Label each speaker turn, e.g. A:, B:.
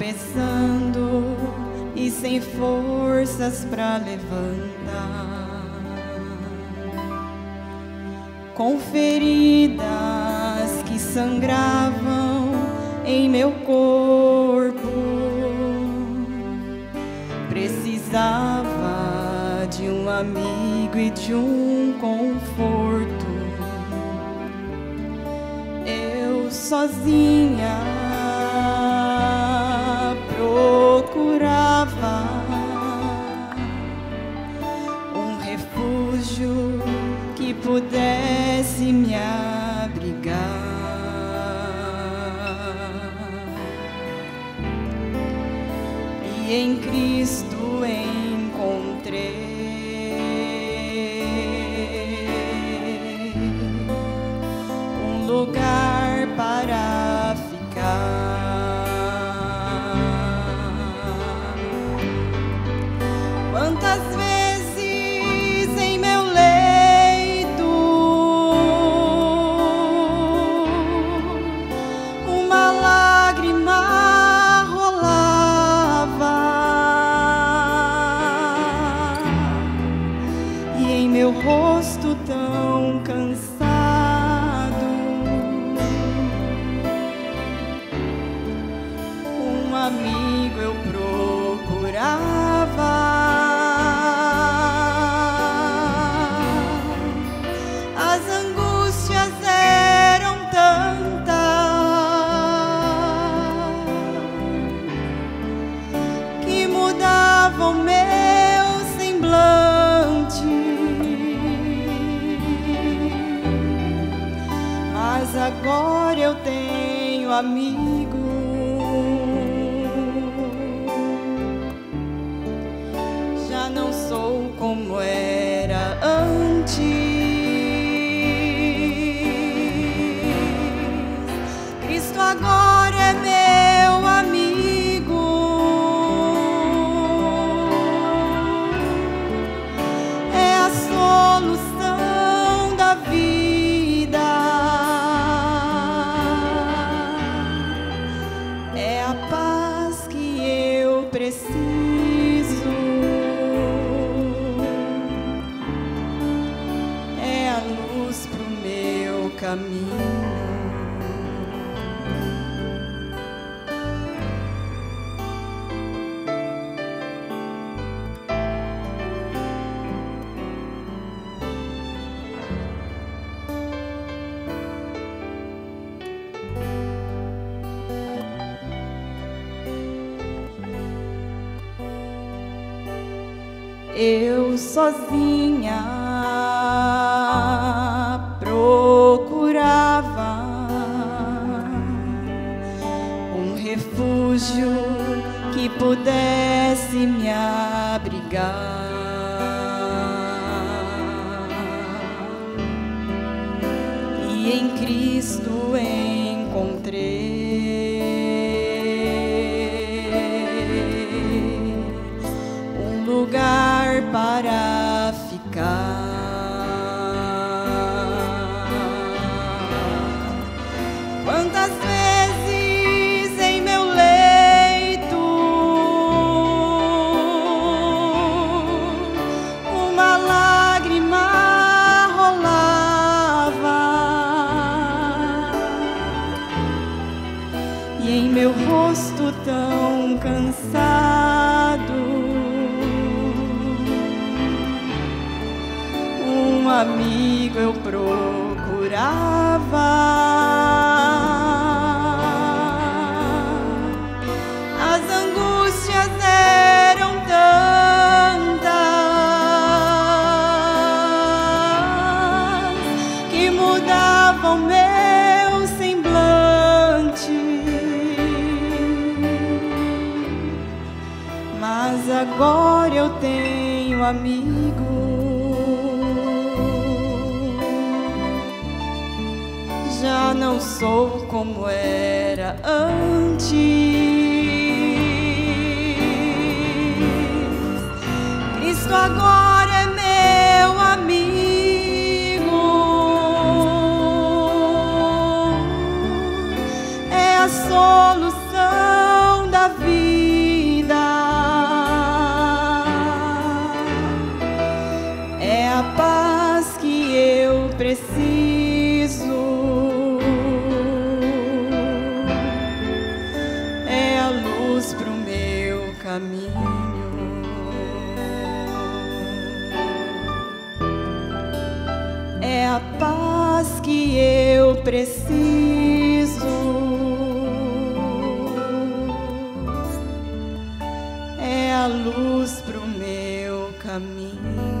A: tropeçando e sem forças para levantar. Com feridas que sangravam em meu corpo, precisava de um amigo e de um conforto. Eu sozinha refúgio que pudesse me abrigar. E em Cristo encontrei rosto tão cansado agora eu tenho amigo. Já não sou como era antes. Cristo agora é meu amigo. É a solução da vida. Caminho. Eu sozinha refúgio que pudesse me abrigar. E em Cristo encontrei um lugar para ficar. E em meu rosto tão cansado um amigo eu procurava. Agora eu tenho amigo. Já não sou como era antes. A paz que eu preciso. É a luz pro meu caminho.